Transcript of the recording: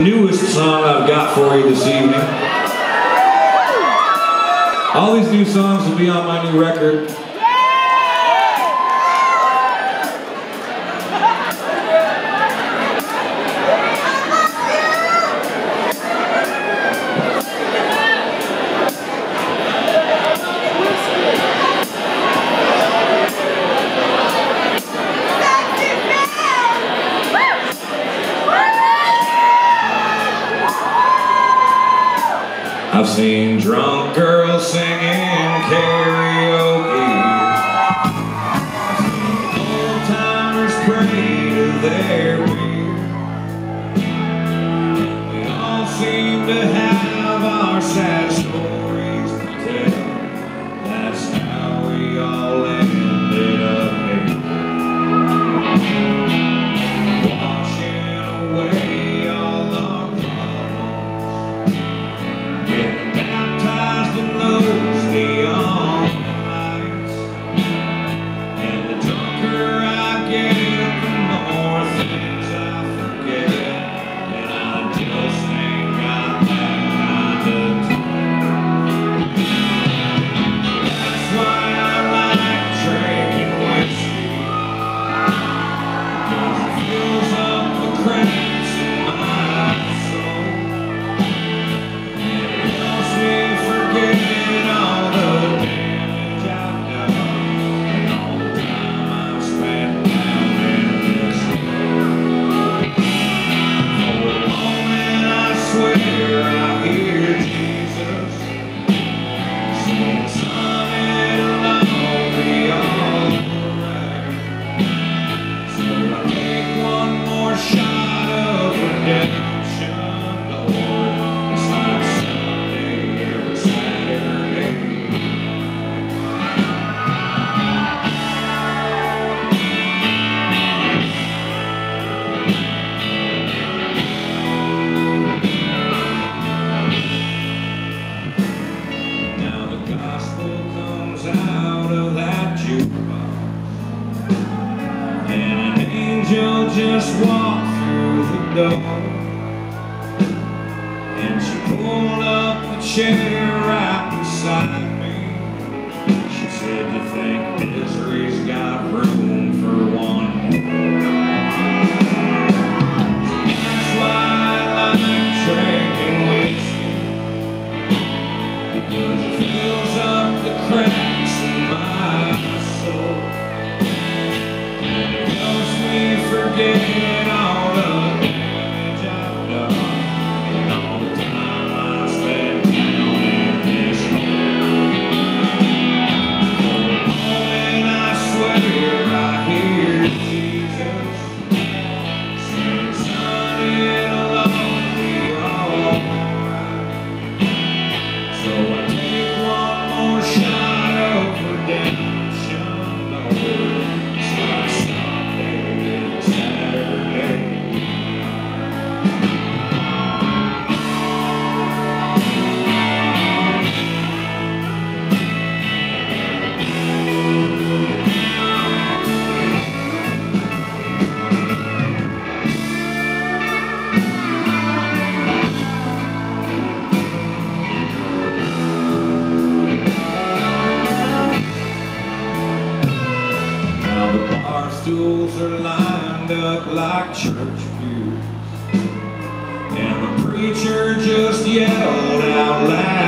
newest song I've got for you this evening. All these new songs will be on my new record. I've seen drunk girls singing karaoke. I've seen old-timers pray to their And an angel just walked through the door. And she pulled up the chair out did look like church pews. And the preacher just yelled out loud.